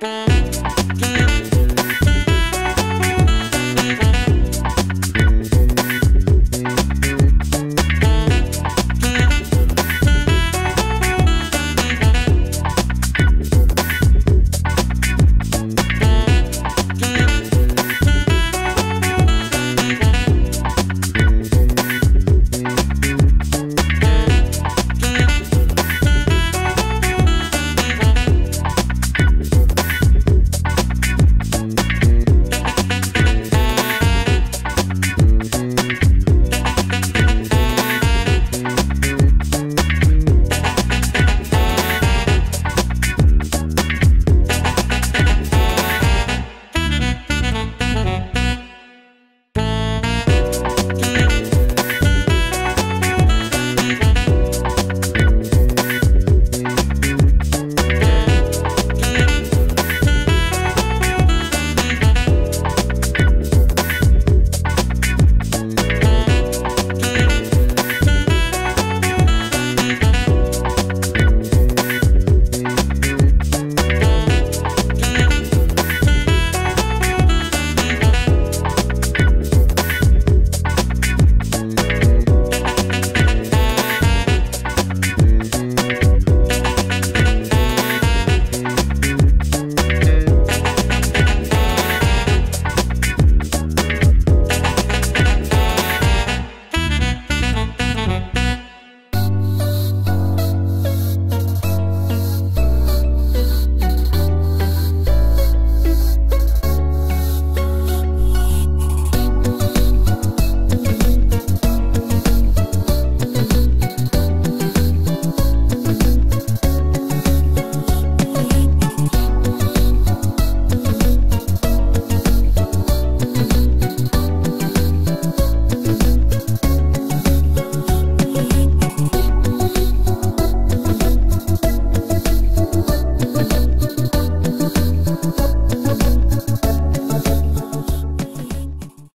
Bye.